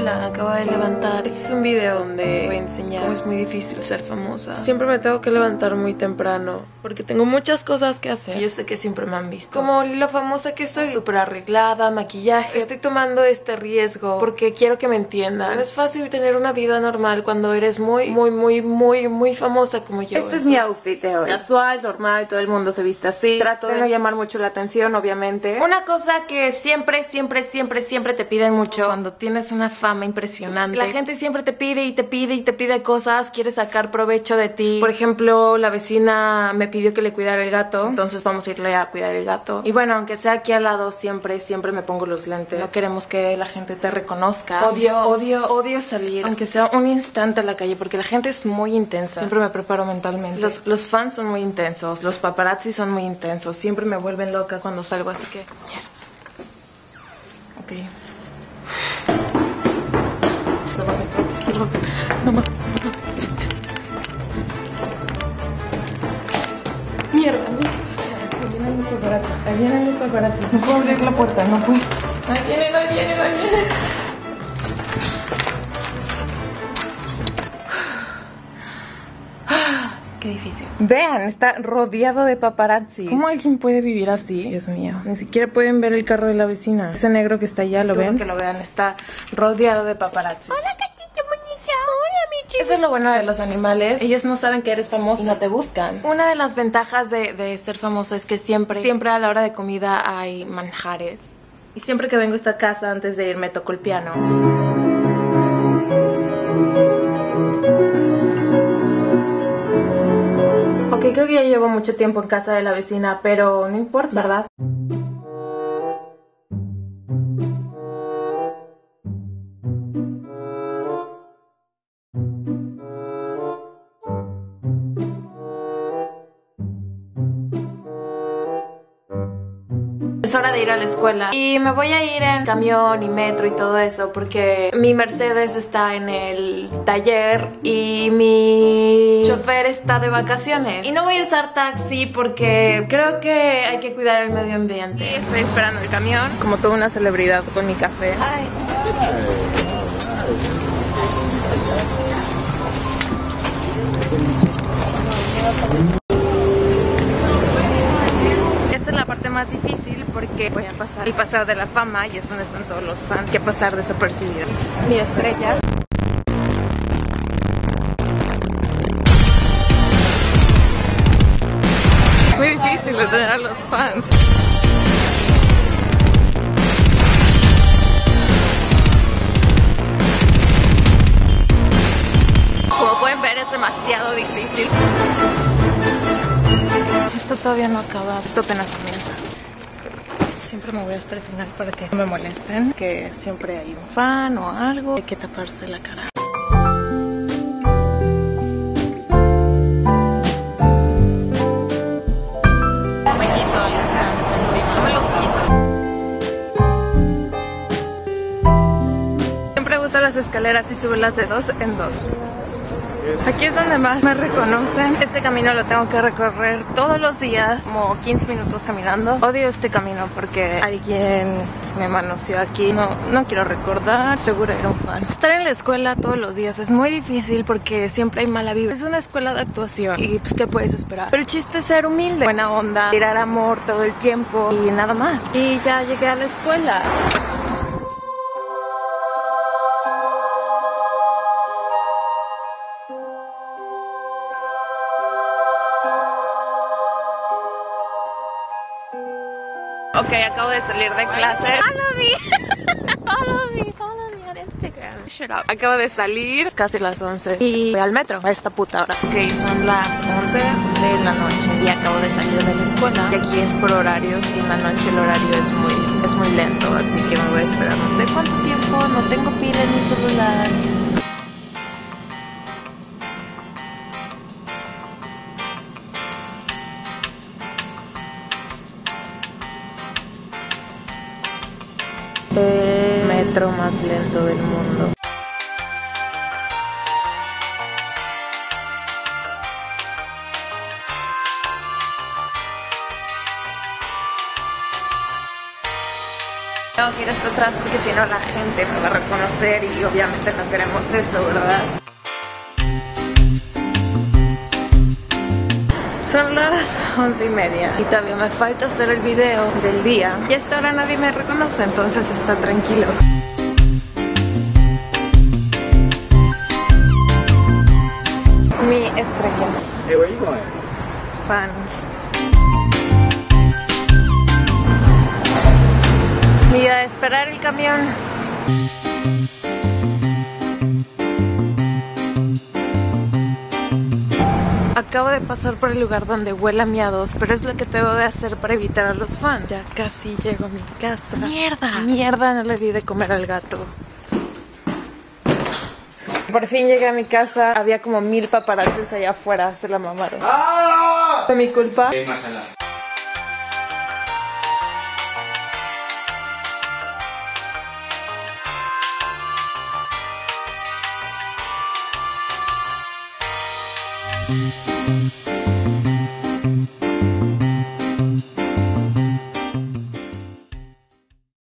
Hola, acabo de levantar. Este es un video donde voy a enseñar cómo es muy difícil ser famosa. Siempre me tengo que levantar muy temprano porque tengo muchas cosas que hacer. Yo sé que siempre me han visto. Como lo famosa que soy, súper arreglada, maquillaje. Estoy tomando este riesgo porque quiero que me entiendan. No es fácil tener una vida normal cuando eres muy, muy, muy, muy, muy famosa como yo. Este es mi outfit de hoy. Casual, normal, todo el mundo se viste así. Trato de no llamar mucho la atención, obviamente. Una cosa que siempre, siempre, siempre, siempre te piden mucho cuando tienes una fama impresionante. La gente siempre te pide y te pide y te pide cosas, quiere sacar provecho de ti. Por ejemplo, la vecina me pidió que le cuidara el gato, entonces vamos a irle a cuidar el gato. Y bueno, aunque sea aquí al lado, siempre, siempre me pongo los lentes. No queremos que la gente te reconozca. Odio, odio, odio salir, aunque sea un instante a la calle, porque la gente es muy intensa. Siempre me preparo mentalmente. Los, los fans son muy intensos, los paparazzi son muy intensos. Siempre me vuelven loca cuando salgo, así que... Mierda. Ok. Mierda, mierda. Ahí vienen los paparazzis, ahí vienen los paparazzis. No puedo abrir la puerta, no puedo. Ahí vienen, ahí vienen, ahí vienen. Qué difícil. Vean, está rodeado de paparazzi. ¿Cómo alguien puede vivir así? Dios mío. Ni siquiera pueden ver el carro de la vecina. Ese negro que está allá, ¿lo ven? que lo vean, está rodeado de paparazzi. Hola. Eso es lo bueno de los animales. Ellos no saben que eres famoso y no te buscan. Una de las ventajas de, de ser famoso es que siempre, siempre a la hora de comida hay manjares. Y siempre que vengo a esta casa antes de irme toco el piano. Ok, creo que ya llevo mucho tiempo en casa de la vecina, pero no importa, ¿verdad? Es hora de ir a la escuela y me voy a ir en camión y metro y todo eso porque mi Mercedes está en el taller y mi chofer está de vacaciones y no voy a usar taxi porque creo que hay que cuidar el medio ambiente. Estoy esperando el camión como toda una celebridad con mi café. Esta es porque voy a pasar el paseo de la fama y es donde están todos los fans que pasar desapercibido. Mi estrella. Es muy difícil detener a los fans. Como pueden ver es demasiado difícil. Esto todavía no acaba, esto apenas comienza. Siempre me voy hasta el final para que no me molesten, que siempre hay un fan o algo, hay que taparse la cara. Me quito a los fans de encima, no me los quito. Siempre uso las escaleras y subo las de dos en dos. Aquí es donde más me reconocen. Este camino lo tengo que recorrer todos los días, como 15 minutos caminando. Odio este camino porque alguien me manoseó aquí. No, no quiero recordar, seguro era un fan. Estar en la escuela todos los días es muy difícil porque siempre hay mala vibra. Es una escuela de actuación y pues ¿qué puedes esperar? Pero el chiste es ser humilde, buena onda, tirar amor todo el tiempo y nada más. Y ya llegué a la escuela. Ok, acabo de salir de clase. Follow me. follow me. Follow me on Instagram. Shut up. Acabo de salir, es casi las 11 y voy al metro a esta puta hora. Ok, son las 11 de la noche y acabo de salir de la escuela. Y aquí es por horarios y en la noche el horario es muy, es muy lento, así que me voy a esperar no sé cuánto tiempo. No tengo pila en mi celular. Metro más lento del mundo. Tengo que ir atrás porque si no la gente me va a reconocer y obviamente no queremos eso, ¿verdad? Son las once y media y todavía me falta hacer el video del día. Y hasta ahora nadie me reconoce, entonces está tranquilo. Mi estrella. Hey, where you going? Fans. Y a esperar el camión. Acabo de pasar por el lugar donde huele a miados, pero es lo que tengo de hacer para evitar a los fans. Ya casi llego a mi casa. ¡Mierda! ¡Mierda! No le di de comer al gato. Por fin llegué a mi casa, había como mil paparazzis allá afuera, se la mamaron. ¿Fue mi culpa? Hey, masala.